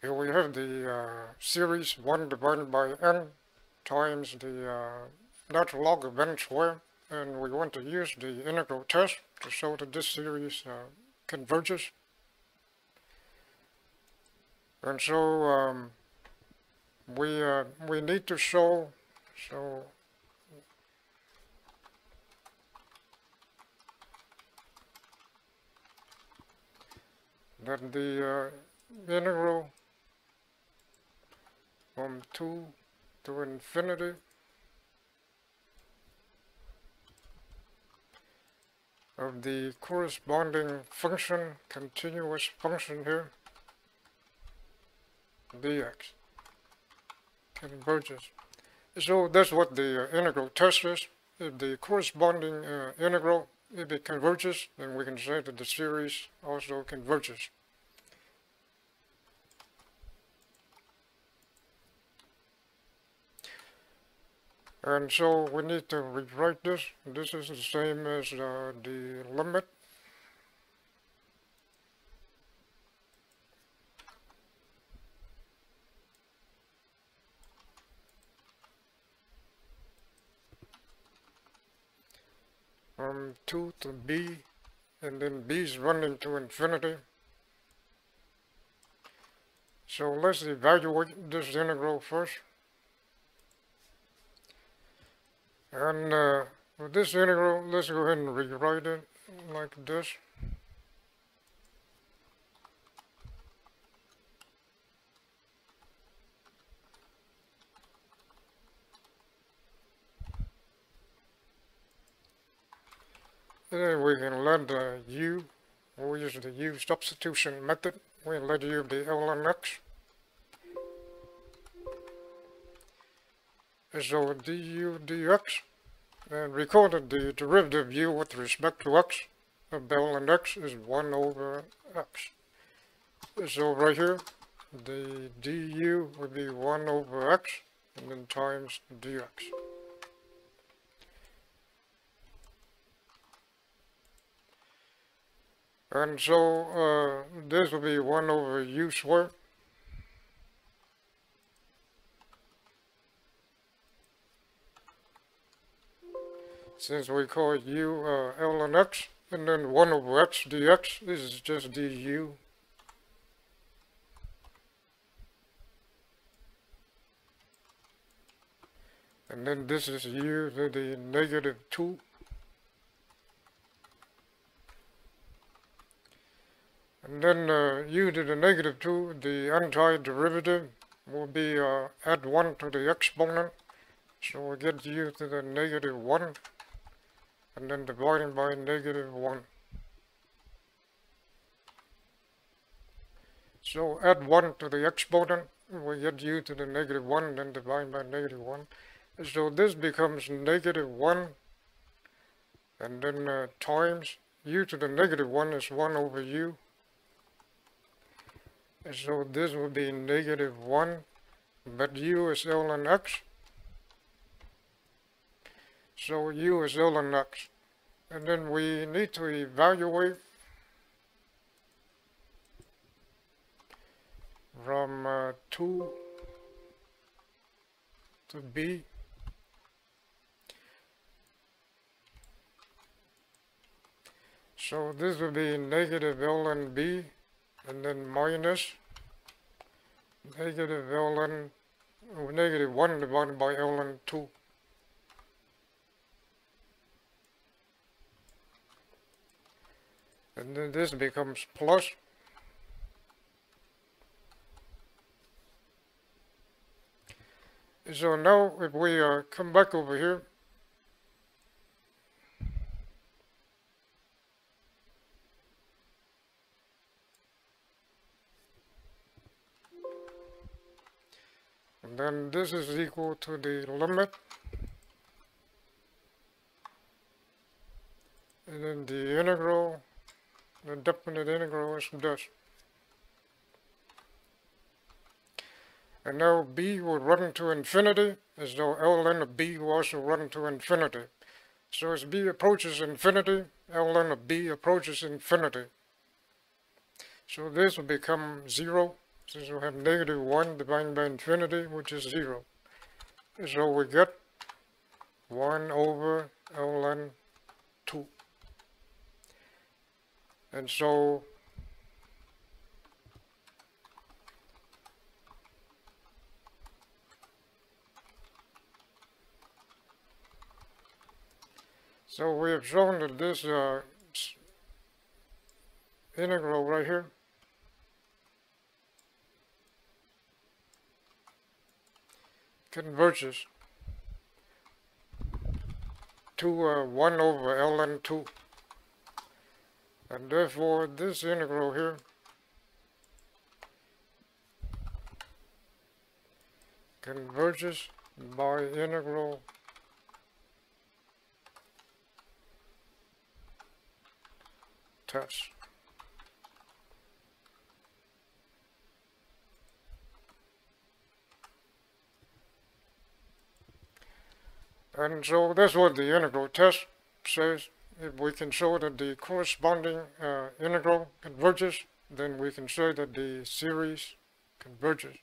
Here we have the uh, series 1 divided by n times the uh, natural log of n squared, and we want to use the integral test to show that this series uh, converges. And so um, we uh, we need to show so that the uh, integral from 2 to infinity of the corresponding function, continuous function here, dx, converges. So that's what the uh, integral test is. If the corresponding uh, integral, if it converges, then we can say that the series also converges. And so we need to rewrite this. This is the same as uh, the limit. From 2 to b, and then b is running to infinity. So let's evaluate this integral first. And uh, with this integral, let's go ahead and rewrite it like this. And then we can let the u, we use the u substitution method, we let u be ln x. So du dx, and recorded the derivative u with respect to x of ln x is 1 over x. So right here, the du would be 1 over x, and then times dx. And so uh, this will be 1 over u squared. Since we call u uh, ln x, and then 1 over x dx this is just du. And then this is u to the negative 2. And then uh, u to the negative 2, the antiderivative will be uh, add 1 to the exponent. So we get u to the negative 1, and then dividing by negative 1. So add 1 to the exponent, we get u to the negative 1, and then divide by negative 1. So this becomes negative 1, and then uh, times u to the negative 1 is 1 over u. And So this would be negative 1, but u is ln x. So u is x. And then we need to evaluate from uh, 2 to b. So this would be negative ln b and then minus negative ln, negative 1 divided by ln 2. And then this becomes plus. So now if we uh, come back over here, And then this is equal to the limit. And then the integral, definite integral is this. And now b will run to infinity, as though ln of b will also run to infinity. So as b approaches infinity, ln of b approaches infinity. So this will become 0, since we have negative 1 divided by infinity, which is 0. So we get 1 over ln 2. And so So we have shown that this uh, integral right here converges to uh, 1 over ln 2. And therefore, this integral here converges by integral test. And so that's what the integral test says. If we can show that the corresponding uh, integral converges, then we can say that the series converges.